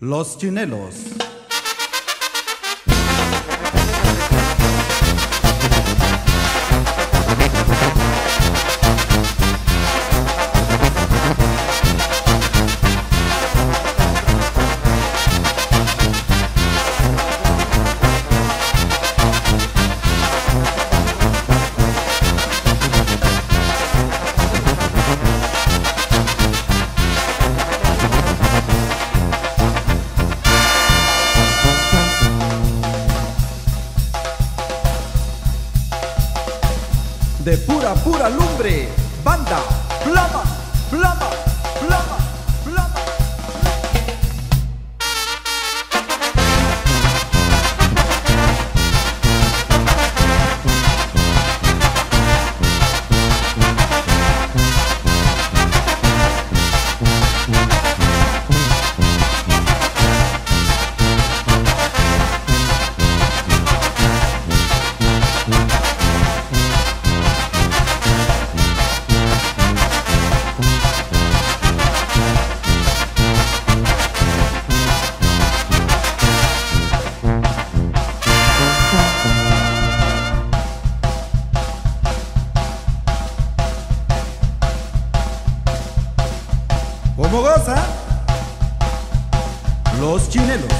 Los chinelos. De pura, pura lumbre, banda, flama, flama, ¿Cómo goza? Los chinelos.